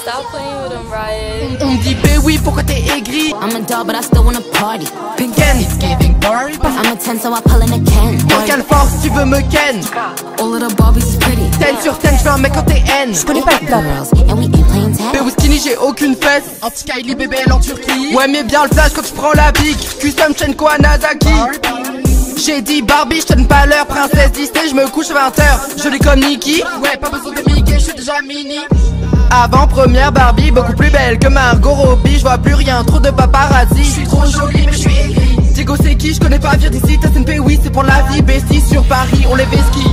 Stop playing with him, Ryan. On me dit ben oui pourquoi t'es aigri? I'm a dog, but I still wanna party. Pinken It's giving Barbie I'm a 10, so I pull in a can. Dans quelle force tu veux me ken? All of the Barbies is pretty. 10 sur 10 j'veux un mec quand t'es N connais pas flop. Girls, and we ain't playing tag. Mais skinny j'ai aucune fesse Anti-Kylie BBL en Turquie Ouais mais bien le flash quand tu prends la big Custom chain quoi Nazaki j'ai dit Barbie, je donne pas l'heure, princesse Disney, je me couche à 20h, jolie comme Nikki Ouais, pas besoin de Mickey, je suis déjà mini Avant première Barbie, beaucoup plus belle que Margot Robbie, je vois plus rien, trop de paparazzi Je suis trop jolie mais je suis aigrie Diego c'est qui, je connais pas viens d'ici, SNP oui c'est pour la vie, bestie sur Paris, on les vesquis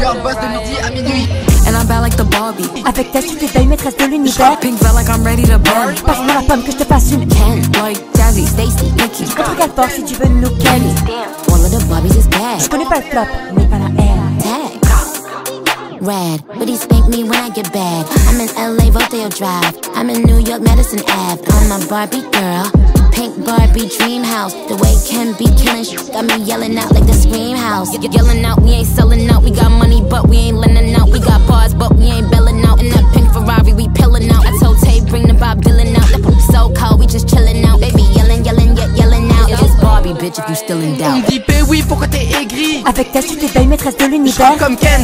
Girl boss de midi à minuit And I'm bad like the Barbie. Avec ta suite belle maîtresse de l'univers. Pink felt like I'm ready to burn. Passe-moi la pomme que je te passe une Ken, like Jazzy, Stacy, quelle force si tu veux nous ken. All of the Barbies is bad. Je connais pas le flop, mais pas. Rad, but he spank me when I get bad. I'm in LA, Rodeo Drive. I'm in New York, Madison Ave. I'm a Barbie girl. Pink Barbie dream house. The way Ken be killing sh- got me yelling out like the scream house. Y- yelling out, we ain't selling out. We got money, but we ain't lending out. We got bars, but we ain't belling On me dit ben oui pourquoi t'es aigri? Avec ta suite belle maîtresse de Je l'univers. comme Ken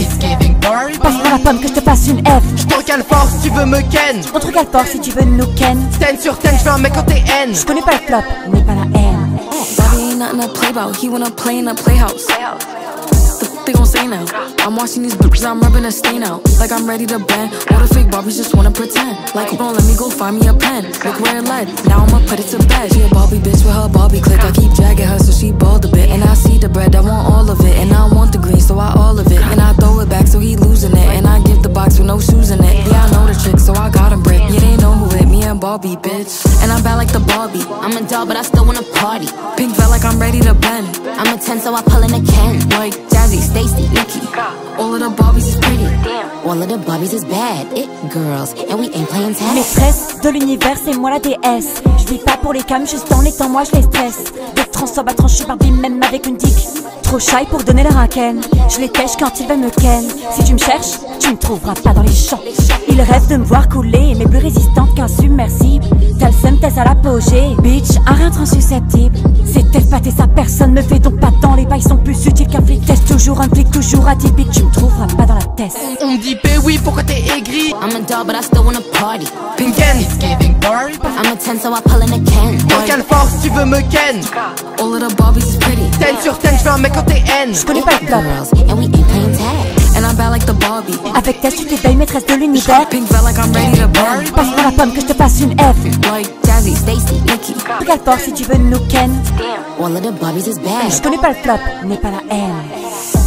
Barbie Passe-moi la pomme que je te passe une F. Dans quelle force tu veux me ken Contre quelle force si tu veux nous ken. 10 sur 10 j'veux un mec quand t'es N Je connais pas le flop, mais pas la haine. Bobby ain't nothing to play about. He wanna play in a playhouse. The f- they gon' say now. I'm watching these bitches, I'm rubbing a stain out. Like I'm ready to bend. All the fake Barbies just wanna pretend. Like, on, let me go find me a pen. Look where it led. Now I'ma put it to bed. She a Barbie bitch with her Barbie click. I keep dragging her so she bald a bit. And I see the bread, I want all of it. And I want the green, so I all of it. And I throw it back so he losing it. And I give the box with no shoes in it. Yeah, I know the trick, so I got him brick. Yeah, they know who it, me and Barbie, bitch. And I'm bad like the Barbie. I'm a doll, but I still wanna party. Pink felt like I'm ready to bend. I'm a 10, so I pull in a Ken. Like Jazzy, Stacy, Nikki. all of the Barbies is pretty. All of the Barbies is bad. It girls, and we ain't playing tag. Maîtresse de l'univers, c'est moi la déesse. Je vis pas pour les cams, juste en étant moi, je les stresse. Des à trancher Barbie, même avec une dick. Trop shy pour donner leur un ken. Je les pêche quand ils veulent me ken. Si tu me cherches, tu me trouveras pas dans les champs. Ils rêvent de me voir couler, mais plus résistante qu'un submersible. T'as le seum, t'es à l'apogée. Bitch, un rein susceptible. C'est tel pâté, sa personne me fait donc pas dans les bails, sont plus utiles qu'un flic. Teste toujours un flic, toujours atypique. Tu me trouveras pas dans la test. On me dit ben oui pourquoi t'es aigri? I'm a dog, but I still wanna party. Pinken It's giving Barbie I'm a 10, so I pull in a Ken. Dans quelle force tu veux me ken? All of the Barbies is pretty. 10 sur 10 j'veux un mec quand t'es N Je connais pas le. Girls, and we ain't playing tag. I'm bad like the Barbie. Avec ta suite belle maîtresse de l'univers. Pink felt like I'm ready to burn. Passe-moi la pomme que je te passe une F. Like Jazzy, Stacy, Nikki. Regarde fort si tu veux nous ken. All of the Barbies is Je bad. connais pas le flop, mais pas la haine.